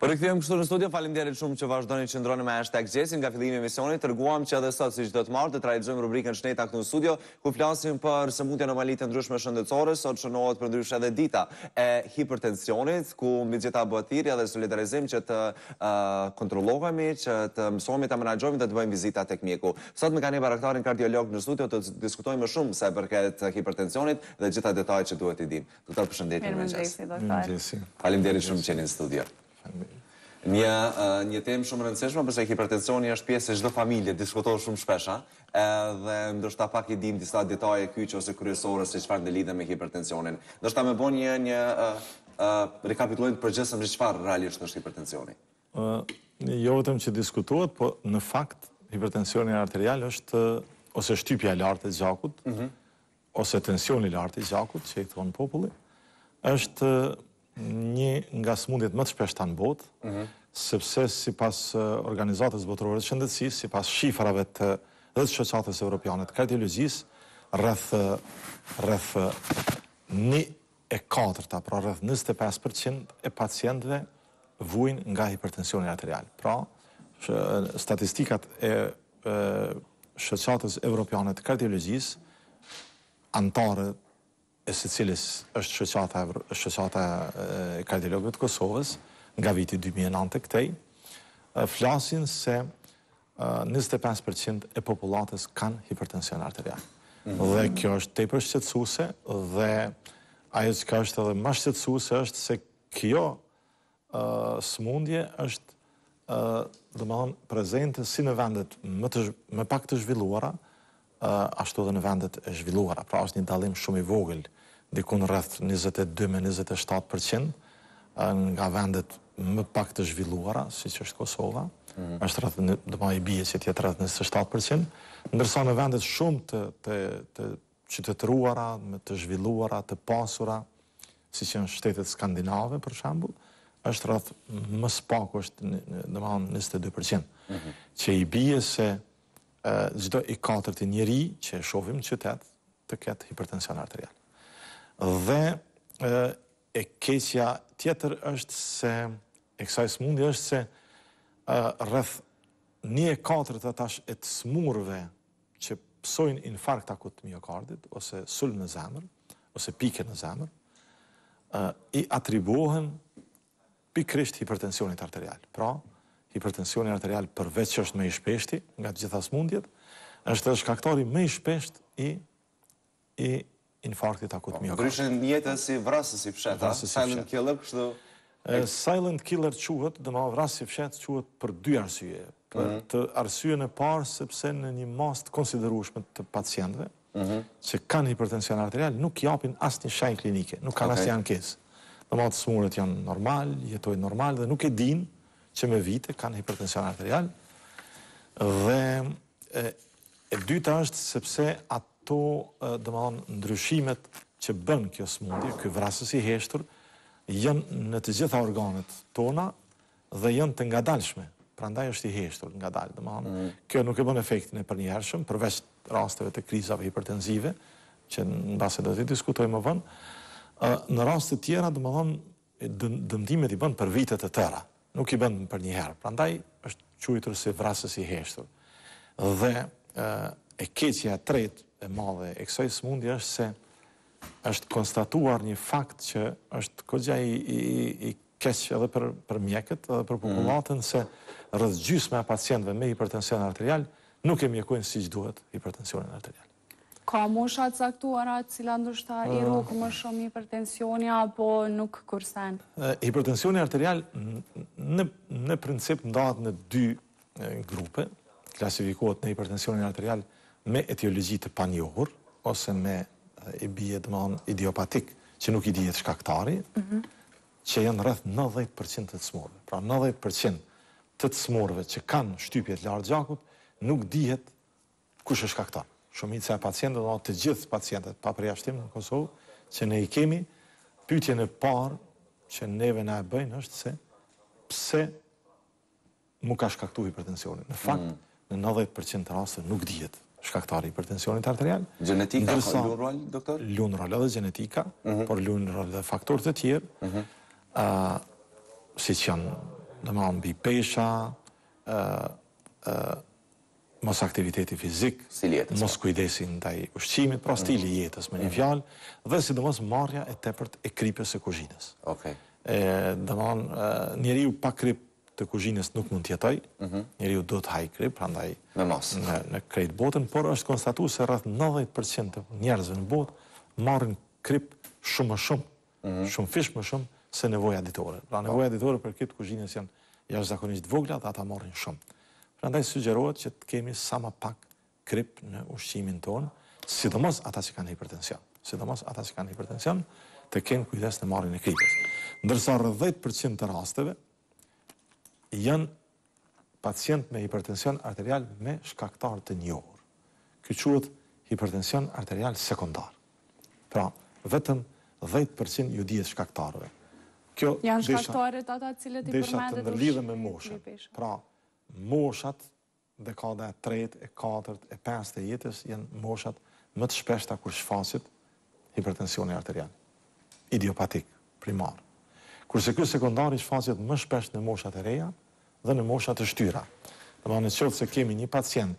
Rikthehemi këtu në studio. Faleminderit shumë që vazhdoni të qëndroni me hashtag Gjestin nga fillimi i emisionit. Treguam që edhe sot si çdo të martë të realizojmë rubrikën Shneta këtu në studio, ku flasim për sëmundje e anomali të ndryshme shëndetësore, sot shënohet për ndryshe edhe dita e hipertensionit, ku mbi gjitha bëhet thirrje dhe solidarizim që të uh, kontrollohemi, që të mësohemi të menaxhohemi dhe të bëjmë vizita tek mjeku. Sot me Kanë Bajraktarin kardiolog në studio të diskutojmë më shumë sa i përket hipertensionit. dhe gjitha detajet që duhet t'i dimë. Doktor, përshëndetje, mirëmëngjes. Mirëmëngjesi, doktor. Mirëmëngjesi. Faleminderit shumë që jeni në studio. Faleminderit. Një, një temë shumë e rëndësishme, për se hipertensioni është pjesë e çdo familje, diskutohet shumë shpesh, a? Edhe ndoshta pak i dimë disa detaje kyçe ose kryesore se çfarë në lidhje me hipertensionin. Ndoshta më bëni një një rekapitullim të përgjithshëm se çfarë realisht është hipertensioni. Ë, jo vetëm që diskutohet, po në fakt hipertensioni arterial është ose shtypja e lartë e gjakut. Ëh. Mm ose tensioni i lartë i gjakut që i thon populli, është një nga sëmundjet më të shpeshta në botë, sepse sipas Organizatës Botërore të Shëndetësisë, sipas shifrave të dhe të Shoqatës Evropiane të Kardiologjisë, rreth rreth një E katërta, pra rreth njëzet e pesë për qind e pacientëve vuajnë nga hipertensioni arterial. Pra, statistikat e Shoqatës Evropiane të Kardiologjisë, anëtare e së cilës është Shoqata Shoqata e Kardiologëve të Kosovës nga viti dy mijë e nëntë e këtej, flasin se Njëzet e pesë për qind e popullatës kanë hipertension arterial. Dhe kjo është tepër shqetësuese dhe ajo çka është edhe ma shqetësuese është se kjo sëmundje është domethënë prezente si në vendet më të më pak të zhvilluara, ashtu dhe në vendet e zhvilluara, pra është një dallim shumë i vogël, dikun rreth njëzet e dy me njëzet e shtatë për qind nga vendet më pak të zhvilluara, siç është Kosova, është rreth, domethënë i bie që të jetë rreth njëzet e shtatë për qind, ndërsa në vendet shumë të të të qytetëruara, me të zhvilluara, të pasura, siç janë shtetet skandinave për shembull, është rreth më së paku është, domethënë njëzet e dy për qind, që i bie se çdo i katërti njeri që e shohim në qytet të ketë hipertension arterial. Dhe e keqja tjetër është se e kësaj smundje është se rreth një e katërta tash e të smurve që pësojnë infarkt akut të miokardit, ose sulm në zemër, ose pike në zemër, i atribuohen Pikërisht hipertensionit arterial. Pra, hipertensioni arterial përveç që është më i shpeshti nga të gjitha sëmundjet, është edhe shkaktari më i shpeshtë i i infarktit akut po, miokardit. Ndryshe njihet si vrasës i fshetë, vrasës i silent killer, kështu. Silent killer quhet, domethënë vrasës i fshetë quhet për dy arsye. Për arsyen e parë sepse në një masë të konsiderueshme të pacientëve, që kanë hipertension arterial nuk japin asnjë shenjë klinike, nuk kanë asnjë ankesë. Domethënë të sëmurët janë normal, jetojnë normal dhe nuk e dinë që me vite kanë hipertension arterial. Dhe e, e dyta është sepse ato domethënë ndryshimet që bën kjo sëmundje, ky vrasës i heshtur, janë në të gjitha organet tona dhe janë të ngadalshme, prandaj është i heshtur ngadalë, domethënë kjo nuk e bën efektin e përnjëhershëm, përveç rasteve të krizave hipertenzive, që mbase do t'i diskutojmë më vonë, ë në raste të tjera, domethënë dëmtimet i bën për vite të tëra, nuk i bën për një herë, prandaj është quajtur si vrasës i heshtur. Dhe e keqja e tretë e madhe e kësaj sëmundje është se Është konstatuar një fakt që është koxha i, i, i keq edhe për, për mjekët edhe për popullatën mm. se rreth gjysma e pacientëve me hipertension arterial nuk e mjekojnë siç duhet hipertensionin arterial. Ka mosha të caktuara të cilat ndoshta i prek më shumë hipertensioni apo nuk kursen? Hipertensioni arterial në, në princip ndahet në dy grupe, klasifikohet në hipertensionin arterial me etiologji të panjohur, ose me emër domethënë idiopatik, që nuk i dihet shkaktari, mhm. që janë rreth 90% të të smurve. Pra 90% të të smurve që kanë shtypje të lartë të gjakut, nuk dihet kush është shkaktar. Shumica e pacientëve, ose të gjithë pacientët, pa përjashtim në Kosovë, që ne i kemi, pytjen e parë që neve na e bëjnë është se pse M'u ka shkaktu hipertensionin. Në fakt, në nëntëdhjetë për qind të rasteve nuk dihet shkaktari i hipertensionit arterial. Gjenetika a lun rol, doktor? Lun rol edhe gjenetika, por lun rol edhe faktor të tjerë, siç janë, domethënë, mbi pesha, mos aktiviteti fizik, mos kujdesi ndaj ushqimit, pra stili i jetës me një fjalë, dhe sidomos marrja e tepërt e kripës së kuzhinës. Okej. Domthon njeriu pa kripë të kuzhinës nuk mund të jetojë, njeriu duhet të hajë kripë, prandaj në krejt botën, por është konstatu se rreth nëntëdhjetë për qind të njerëzve në botë marrin kripë shumë më shumë shumëfish më shumë se nevoja ditore. Pra po. nevoja ditore për krip të kuzhinës janë jashtëzakonisht vogla dhe ata marrin shumë. Prandaj sugjerohet që të kemi sa më pak krip në ushqimin tonë, sidomos ata që kanë hipertension. Sidomos ata që kanë hipertension, të kenë kujdes në marrjen e kripës. Ndërsa rreth 10% të rasteve janë Pacientë me hipertension arterial me shkaktar të njohur. Ky quhet hipertension arterial sekondar. Pra, vetëm dhjetë për qind ju dihet shkaktarëve. Kjo janë shkaktarët ata të cilët i desha të përmendet ndërlidhen me moshën. Pra, moshat, dekada e tretë, e katërt, e pestë e jetës janë moshat më të shpeshta kur shfaqet hipertensioni arterial, idiopatik, primar, kurse ky sekondari shfaqet më shpesh në moshat e reja dhe në mosha të shtyra. Domethënë në qoftë se kemi një pacient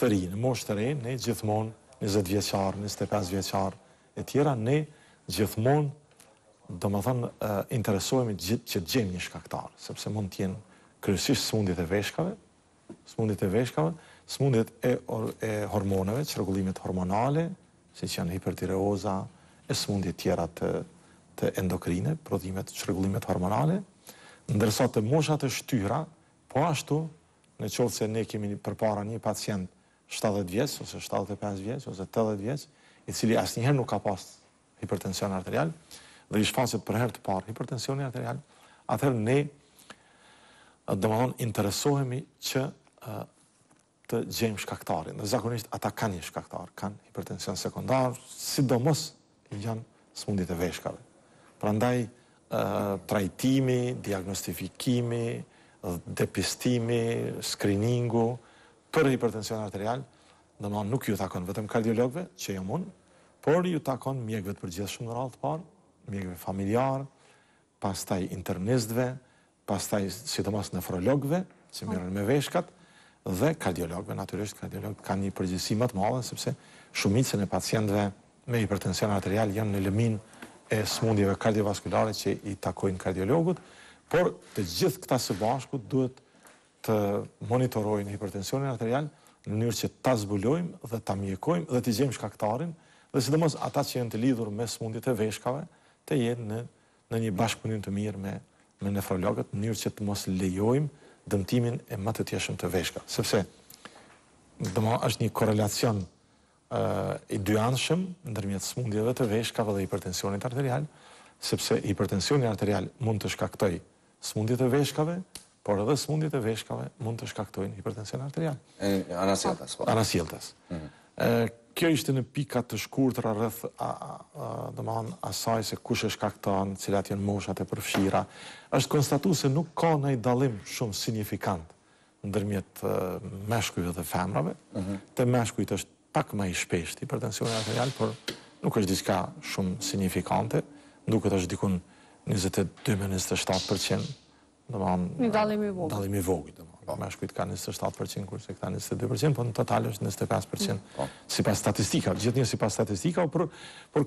të ri, në moshë të re, ne gjithmonë njëzet vjeçar, njëzet e pesë vjeçar etj, ne gjithmonë domethënë interesohemi që të gjejmë një shkaktar, sepse mund të jenë kryesisht sëmundjet e veshkave, Sëmundjet e veshkave, sëmundjet e e hormoneve, çrregullimet hormonale, siç janë hipertireoza e sëmundje tjera të të endokrine, prodhimet, çrregullimet hormonale, ndërsa te moshat e shtyra, po ashtu në qoftë se ne kemi përpara një pacient shtatëdhjetë vjeç ose shtatëdhjetë e pesë vjeç ose tetëdhjetë vjeç, i cili asnjëherë nuk ka pas hipertension arterial dhe i shfaset për herë të parë hipertensioni arterial, atëherë ne domethënë interesohemi që të gjejmë shkaktarin. Dhe zakonisht ata kanë një shkaktar, kanë hipertension sekondar, sidomos janë smundjet e veshkave. Prandaj, trajtimi, diagnostifikimi, depistimi, screeningu, për hipertension arterial, domethënë nuk ju takon vetëm kardiologve, që jam unë, Por iu takon mjekëve të përgjithshëm në radhë të parë, mjekëve familjarë, pastaj internistëve, pastaj sidomos nefrologëve, që merren me veshkat, dhe kardiologëve, natyrisht kardiologët kanë një përgjegjësi më të madhe sepse shumicën e pacientëve me hipertension arterial janë në lëminë e sëmundjeve kardiovaskulare që i takojnë kardiologut, por të gjithë këta së bashku duhet të monitorojnë hipertensionin arterial në mënyrë që ta zbulojmë dhe ta mjekojmë dhe të gjejmë shkaktarin dhe sidomos ata që janë të lidhur me sëmundjet e veshkave të jenë në në një bashkëpunim të mirë me me nefrologët në mënyrë që të mos lejojmë dëmtimin e mëtutjeshëm të veshkave, sepse domethënë është një korrelacion i dyanshëm ndërmjet sëmundjeve të veshkave dhe hipertensionit arterial, sepse hipertensioni arterial mund të shkaktojë sëmundje të veshkave, por edhe sëmundjet e veshkave mund të shkaktojnë hipertension arterial. Anasjelltas, po. Anasjelltas. Kjo ishte në pika të shkurtëra rreth, domethënë, asaj se kush e shkakton, cilat janë moshat e përfshira. Është konstatu se nuk ka naj dallim shumë sinjifikant ndërmjet meshkujve dhe femrave. Te meshkujt është pak më i shpeshtë hipertensioni arterial, por nuk është diçka shumë sinjifikante. Më duket është diku 22 me 27 për qind, domethënë një dallim i vogël. Dallim i vogël, domethënë meshkujt kanë 27 për qind kurse këta 22 për qind, por në total është 25 për qind. Sipas statistikave, gjithnjë sipas statistikave, por por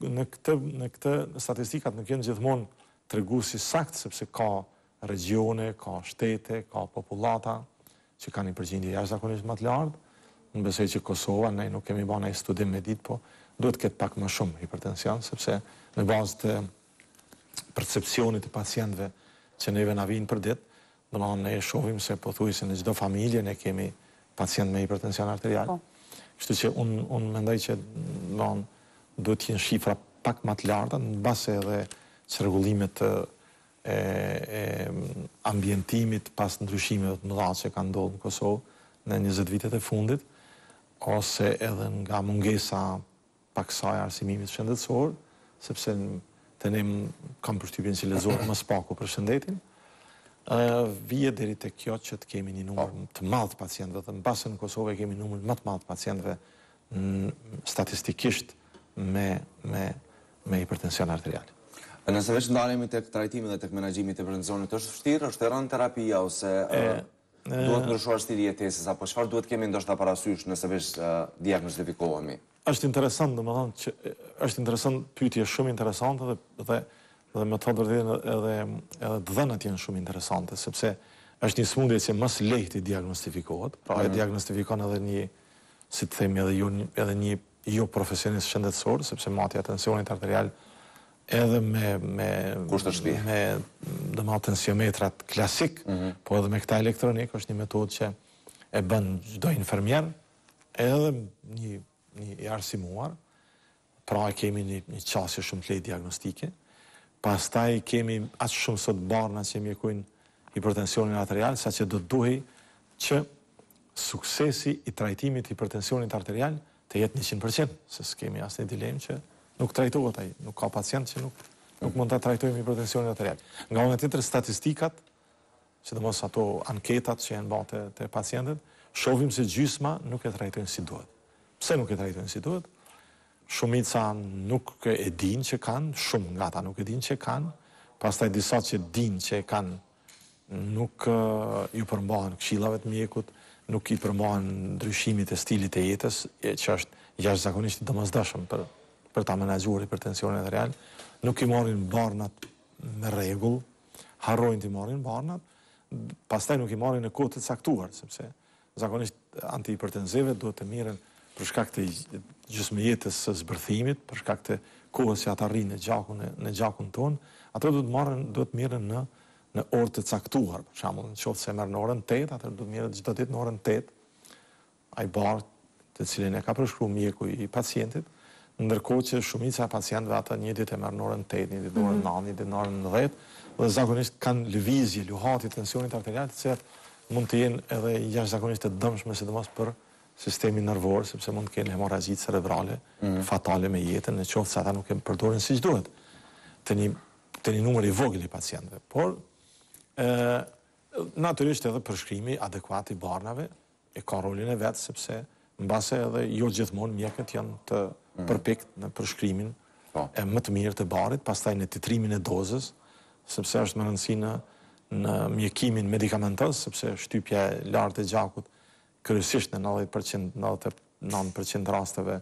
në këtë në këtë statistikat nuk janë gjithmonë tregues i saktë sepse ka regjione, ka shtete, ka popullata që kanë një përqindje jashtëzakonisht më të lartë. Unë besoj që Kosova, ne nuk kemi ba naj studim me ditë, po duhet të ketë pak më shumë hipertension, sepse në bazë të percepcionit të pacientëve që neve na vijnë për ditë, domethënë ne shohim se pothuajse në çdo familje ne kemi pacientë me hipertension arterial. Po. Kështu që unë unë mendoj që domethënë duhet të jenë shifra pak më të larta, mbase edhe çrregullimit të e ambientimit pas ndryshimeve të mëdha që kanë ndodh në Kosovë në njëzet vitet e fundit, ose edhe nga mungesa paksa e arsimimit shëndetësor, sepse te ne kam përshtypjen që lexohet më së paku për shëndetin, vjen deri te kjo që të kemi një numër të madh të pacientëve, dhe mbase në Kosovë e kemi numër më të madh të pacientëve statistikisht me me me hipertension arterial. E nëse veç ndalemi tek trajtimi dhe tek menaxhimi i hipertensionit është vështirë, është e rëndë terapia ose duhet ndryshuar stili i jetesës apo çfarë duhet të kemi ndoshta parasysh nëse veç diagnostifikohemi? Është interesant, domethënë që është interesant, pyetje shumë interesante dhe dhe dhe me të thënë të vërtetën edhe edhe të dhënat janë shumë interesante sepse është një sëmundje që më së lehti diagnostifikohet, pra e diagnostifikon edhe një si të them edhe edhe nji joprofesionist shëndetësor sepse matja e tensionit arterial edhe me me kushte shtëpie me domethënë tensiometrat klasik mm -hmm. po edhe me këta elektronik është një metodë që e bën çdo infermier edhe një një i arsimuar Pra e kemi një një qasje shumë të lehtë diagnostike, pastaj kemi aq shumë sot barna që mjekojnë hipertensionin arterial saqë do të duhej që suksesi i trajtimit të hipertensionit arterial të jetë njëqind për qind, se s'kemi asnjë dilemë që nuk trajtohet ai, nuk ka pacient që nuk nuk mund ta trajtojmë hipertensionin arterial. Nga ana tjetër statistikat sidomos ato anketat që janë ba te te pacientët, shohim se gjysma nuk e trajtojnë si duhet. Pse nuk e trajtojnë si duhet? Shumica nuk e dinë që e kanë, shumë nga ata nuk e dinë që e kanë, pastaj disa që dinë që e kanë nuk ju përmbahen këshillave të mjekut, nuk i përmbahen ndryshimit të stilit të jetës, që është jashtëzakonisht i domosdoshëm për për ta menaxhuar hipertensionin arterial, nuk i marrin barnat me rregull, harrojnë t'i marrin barnat, pastaj nuk i marrin në kohë të caktuar, sepse zakonisht antihipertenzive duhet të miren për shkak të gjysmë jetës së zbërthimit, për shkak të kohës që ata rrinë në gjakun në gjakun tonë, ato duhet të marrin, duhet të miren në në orë të caktuar, për shembull, nëse merr në orën 8, atëherë duhet të miret çdo ditë në orën 8. ai bar të cilin e ka përshkruar mjeku i pacientit, ndërkohë që shumica e pacientëve ata një ditë e merr në orën tetë, një ditë në orën nëntë, një ditë në orën dhetë dhe zakonisht kanë lëvizje, luhatje të tensionit arterial që mund të jenë edhe jashtëzakonisht të dëmshme sidomos për sistemin nervor sepse mund të kenë hemorragji cerebrale fatale me jetën në qoftë se ata nuk e përdorin siç duhet te një te një numër i vogël i pacientëve. Por ë natyrisht edhe përshkrimi adekuat i barnave e ka rolin e vet sepse mbase edhe jo gjithmonë mjekët janë të mm. përpikt në përshkrimin po. e më të mirë të barit, pastaj në titrimin e dozës, sepse është me rëndësi në në mjekimin medikamentoz, sepse shtypja e lartë e gjakut kryesisht në 90%, 90 Nëntë për qind të rasteve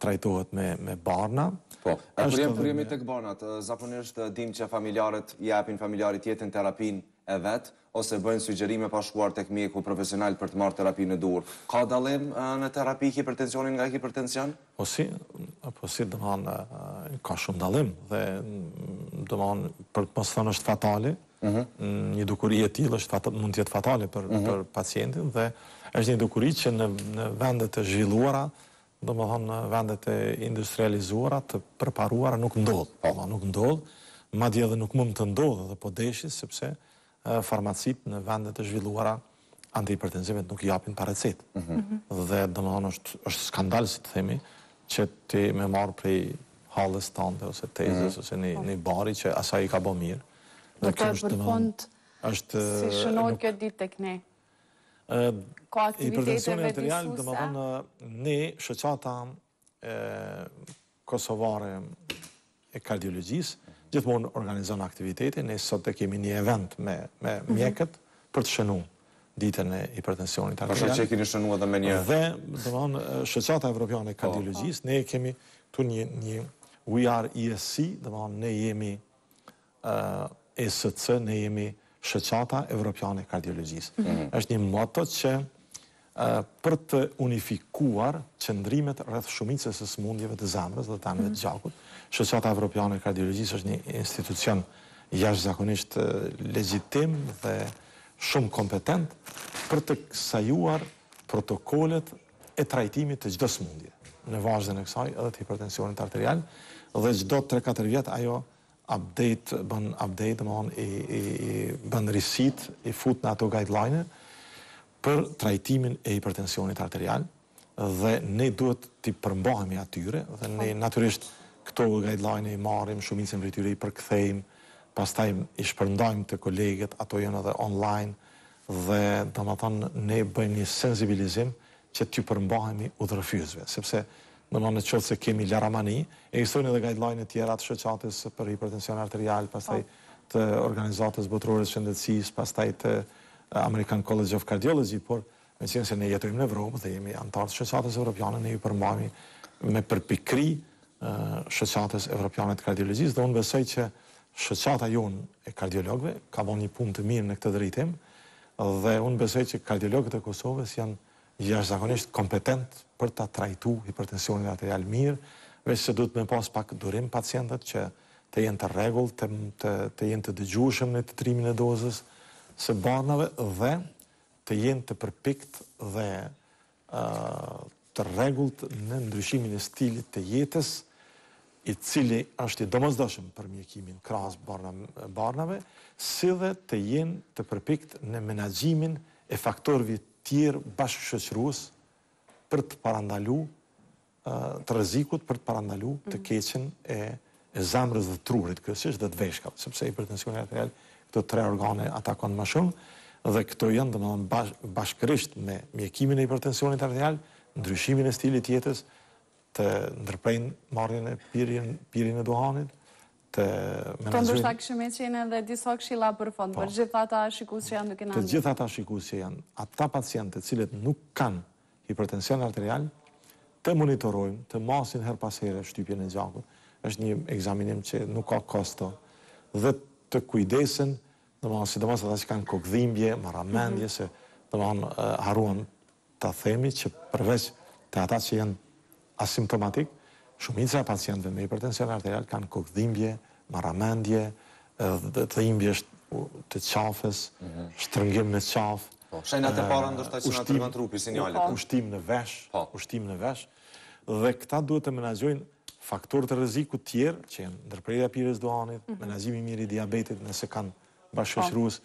trajtohet me me barna. Po. E kur jemi kur jemi tek barnat, zakonisht dimë që familjarët i japin familjarit tjetër terapinë e vet ose bëjnë sugjerime pa shkuar tek mjeku profesional për të marrë terapinë e duhur. Ka dallim në terapi hipertensioni nga hipertensioni? Po si, po si domethënë ka shumë dallim dhe domethënë për të mos thënë është fatale, Një dukuri e tillë është mund të jetë fatale për mhm. për pacientin dhe është një dukuri që në në vende të zhvilluara, domethënë në vende të industrializuara, të përparuara nuk ndodh. Po, po nuk ndodh, madje edhe nuk mund të ndodhë dhe po deshi sepse farmacitë në vende të zhvilluara antihipertensivet nuk japin pa recetë. Dhe domethënë është është skandal si të themi që ti me marr prej hallës tande ose tezës ose një një bari që asaj i ka bë mirë. Dhe kjo është domethënë është si shënohet kjo ditë tek ne. Ë ka aktivitete, domethënë ne shoqata Kosovare e Kardiologjisë, gjithmonë organizon aktivitete, ne sot e kemi një event me mhm. mjekët për ta shënu ditën e hipertensionit arterial. Po shoh që e kini shënu edhe me një... Dhe, dhe në Shoqata Evropiane e po. Kardiologjisë, ne kemi këtu një, një We Are ESC, dhe ne jemi ESC ne jemi Shoqata Evropiane e Kardiologjisë. Është një moto që për të unifikuar qëndrimet rreth shumicës së sëmundjeve të zemrës dhe të enëve të gjakut. Shoqata Evropiane e Kardiologjisë është një institucion jashtëzakonisht legjitim dhe shumë kompetent për të sajuar protokollet e trajtimit të çdo sëmundje në vazhdën e kësaj edhe të hipertensionit arterial dhe çdo tre katër vjet ajo update bën update domethënë i i i bën risitë i fut në ato guideline për trajtimin e hipertensionit arterial dhe ne duhet t'i përmbahemi atyre dhe ne natyrisht këto guideline i marrim shumicën prej tyre i përkthejmë pastaj i shpërndajmë te kolegët ato janë edhe online dhe domethënë ne bëjmë një sensibilizim që t'ju përmbahemi udhërrëfyesve sepse Domethënë në qoftë se kemi laramani, ekzistojnë edhe guideline-e tjera të Shoqatës për Hipertension Arterial, pastaj të Organizatës Botërore të Shëndetësisë, pastaj të American College of Cardiology, por meqenëse ne jetojmë në Evropë dhe jemi anëtarë të Shoqatës Evropiane, ne ju përmbahemi me përpikëri të Shoqatës Evropiane të Kardiologjisë dhe unë besoj që Shoqata jonë e kardiologëve ka bo një punë të mirë në këtë drejtim dhe unë besoj që kardiologët e Kosovës janë jashtëzakonisht kompetent për ta trajtu hipertensionin arterial mirë, veç se duhet me pas pak durim pacientët që të jenë të rregullt, të të të jenë të dëgjueshëm në titrimin e dozës së barnave dhe të jenë të përpiktë dhe ë të rregullt në ndryshimin e stilit të jetës, i cili është i domosdoshëm për mjekimin krahas barna barnave, si dhe të jenë të përpiktë në menaxhimin e faktorëve tjerë bashkëshoqërues për të parandalu të rrezikut për të parandalu të keqen e e zemrës dhe trurit kryesisht dhe të veshkat, sepse hipertensioni arterial këto tre organe atakon ma shumë dhe këto janë domethënë bash, bashkërisht me mjekimin e hipertensionit arterial, ndryshimin e stilit të jetës të ndërprejnë marrjen e pirjen, pirjen e duhanit, të menaxhojnë. Po ndoshta kishim me qenë edhe disa këshilla për fund, po. për gjithë ata shikus që janë duke na. Të gjithë ata shikus që janë, ata pacientë të cilët nuk kanë hipertension arterial, të monitorojnë, të masin herë pas here shtypjen e gjakut. Është një ekzaminim që nuk ka kosto dhe të kujdesen, domethënë sidomos ata që kanë kokëdhimbje, marramendje mhm. se domethënë harruan Ta themi që përveç te ata që janë asimptomatikë, shumica e pacientëve me hipertension arterial kanë kokëdhimbje, marramendje, dhimbje të qafës, shtrëngim në qafë, ushtim në vesh, ushtim në vesh, dhe këta duhet të menaxhojnë faktorët e rrezikut tjerë, që janë ndërprerja e pirjes së duhanit, menaxhimi i mirë i diabetit nëse kanë bashkëshoqërues,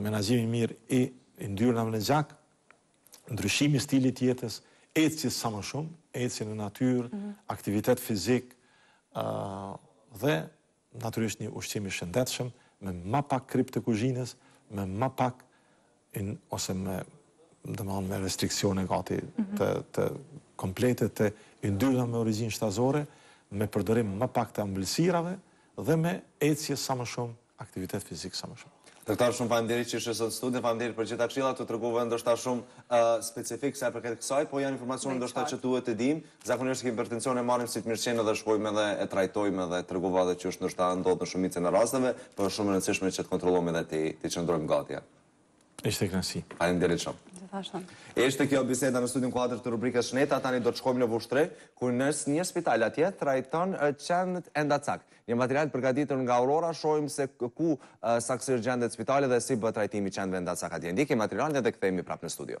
menaxhimi i mirë i i ndyrnave në gjak, ndryshimi i stilit të jetës, ecje sa më shumë, ecje në natyrë, mhm. aktivitet fizik, dhe natyrisht një ushqim i shëndetshëm, me ma pak krip të kuzhinës, me ma pak, ose me, domethënë me restriksione gati mhm. të, të komplete të ndyrna me origjinë shtazore, me përdorim ma pak të ambëlsirave, dhe me ecje sa më shumë, aktivitet fizik sa më shumë. Doktor shumë faleminderit që ishe sot në studio, faleminderit për gjitha këshillat, u tregova ndoshta shumë specifik sa i përket kësaj, po janë informacione ndoshta që duhet të dimë, zakonisht hipertensionin e marrim si të mirëqenë dhe shkojmë edhe e trajtojmë edhe tregova edhe qysh ndoshta ndodh në shumicën e rasteve, por është shumë e rëndësishme që të kontrollojmë edhe t'i, t'i qëndrojmë gati. Ishte kënaqësi. Faleminderit shumë. Gjithashtu. Ishte kjo biseda në studio në kuadër të rubrikës Shneta, tani do të shkojmë në Vushtrri, ku në një spital atje trajtohen qentë endacakë. Një material përgatitur nga Aurora, shohim se ku saktësisht gjendet spitali dhe si bëhet trajtimi i qenve endacakë atje. Ndjekim materialin dhe kthehemi prapë në studio.